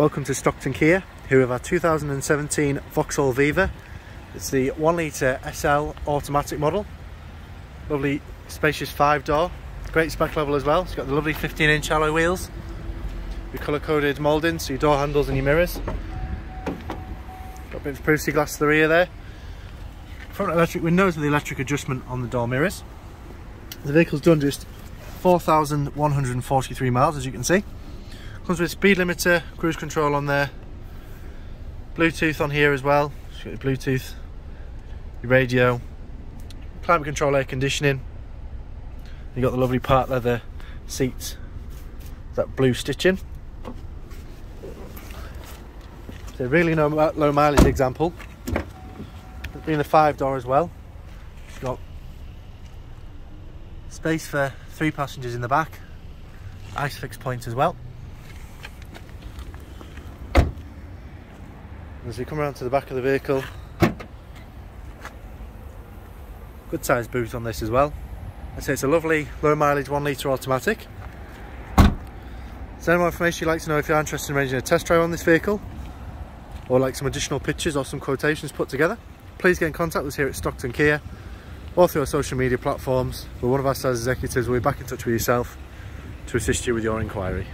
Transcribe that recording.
Welcome to Stockton Kia, here with our 2017 Vauxhall Viva. It's the 1 litre SL automatic model. Lovely spacious 5 door, great spec level as well. It's got the lovely 15 inch alloy wheels with colour coded moulding, so your door handles and your mirrors. Got a bit of privacy glass to the rear there. Front electric windows with the electric adjustment on the door mirrors. The vehicle's done just 4,143 miles as you can see. Comes with speed limiter, cruise control on there, Bluetooth on here as well. So Bluetooth, your radio, climate control, air conditioning. You got the lovely part leather seats, that blue stitching. So really no low mileage example. Being a five door as well. Got space for three passengers in the back. Isofix point as well. As we come around to the back of the vehicle, good sized boot on this as well. I say it's a lovely low mileage one litre automatic. So any more information you'd like to know if you're interested in arranging a test drive on this vehicle or like some additional pictures or some quotations put together, please get in contact with us here at Stockton Kia or through our social media platforms where one of our sales executives will be back in touch with yourself to assist you with your inquiry.